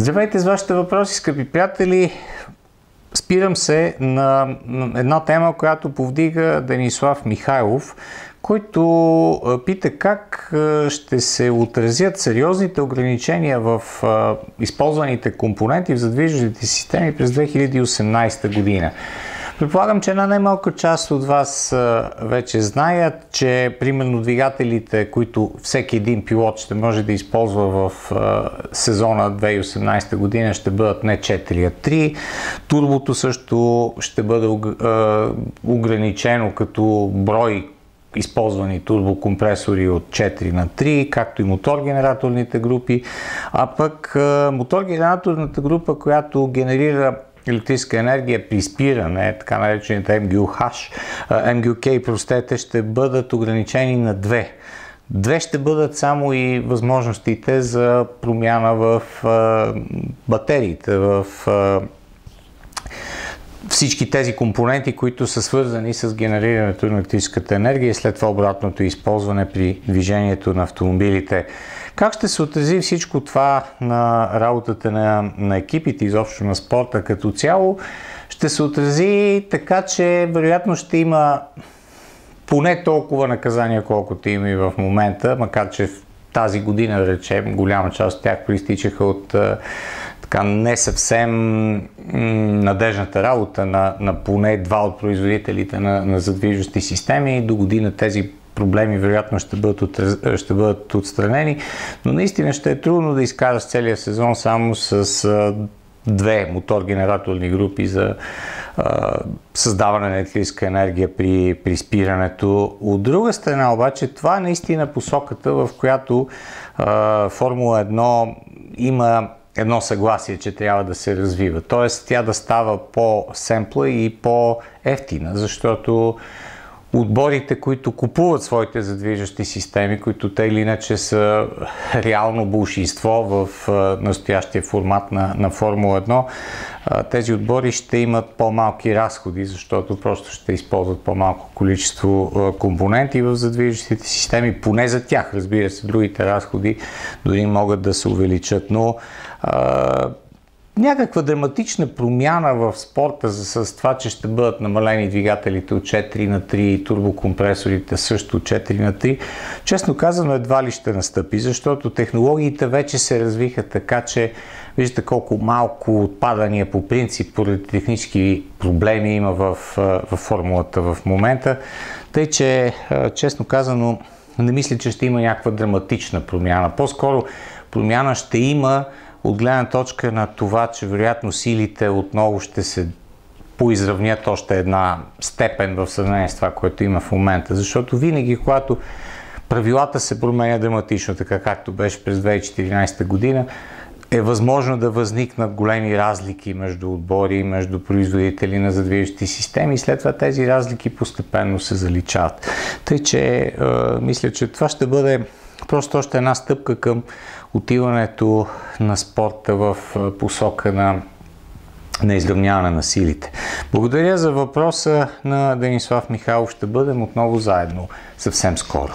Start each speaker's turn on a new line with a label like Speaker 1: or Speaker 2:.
Speaker 1: Здравейте с вашите въпроси, скъпи приятели! Спирам се на една тема, която повдига Денислав Михайлов, който пита как ще се отразят сериозните ограничения в използваните компоненти в задвижващите системи през 2018 година. Предполагам, че една немалка част от вас вече знаят, че примерно двигателите, които всеки един пилот ще може да използва в сезона 2018 година, ще бъдат не 4, а 3. Турбото също ще бъде ограничено като брой използвани турбокомпресори от 4 на 3, както и мотор-генераторните групи, а пък мотор-генераторната група, която генерира електрическа енергия при спиране, така наречените MGUH, MGUK, простете, ще бъдат ограничени на две. Две ще бъдат само и възможностите за промяна в батериите, в всички тези компоненти, които са свързани с генерирането на електрическата енергия и след това обратното използване при движението на автомобилите. Как ще се отрази всичко това на работата на, на екипите, изобщо на спорта като цяло? Ще се отрази така, че вероятно ще има поне толкова наказания, колкото има и в момента, макар че в тази година, да речем, голяма част от тях проистичаха от така не съвсем надежната работа на, на поне два от производителите на, на задвижващи системи. До година тези проблеми вероятно ще бъдат, от, ще бъдат отстранени, но наистина ще е трудно да изкараш целия сезон само с две мотор-генераторни групи за а, създаване на електрическа енергия при, при спирането. От друга страна обаче това е наистина посоката, в която а, Формула 1 има едно съгласие, че трябва да се развива. Тоест тя да става по-семпла и по-ефтина, защото отборите, които купуват своите задвижащи системи, които те или иначе са реално булшинство в настоящия формат на, на Формула 1, тези отбори ще имат по-малки разходи, защото просто ще използват по-малко количество компоненти в задвижащите системи, поне за тях. Разбира се, другите разходи дори могат да се увеличат, но някаква драматична промяна в спорта за, с това, че ще бъдат намалени двигателите от 4 на 3 и турбокомпресорите също от 4 на 3, честно казано едва ли ще настъпи, защото технологиите вече се развиха така, че виждате колко малко отпадания по принцип поради технически проблеми има в, в формулата в момента. Тъй, че честно казано не мисля, че ще има някаква драматична промяна. По-скоро промяна ще има от гледна точка на това, че вероятно силите отново ще се поизравнят още една степен в сравнение с това, което има в момента. Защото винаги, когато правилата се променят драматично, така както беше през 2014 година, е възможно да възникнат големи разлики между отбори, между производители на задвижещи системи и след това тези разлики постепенно се заличават. Тъй, че е, мисля, че това ще бъде просто още една стъпка към отиването на спорта в посока на на изравняване на силите. Благодаря за въпроса на Денислав Михайлов. Ще бъдем отново заедно съвсем скоро.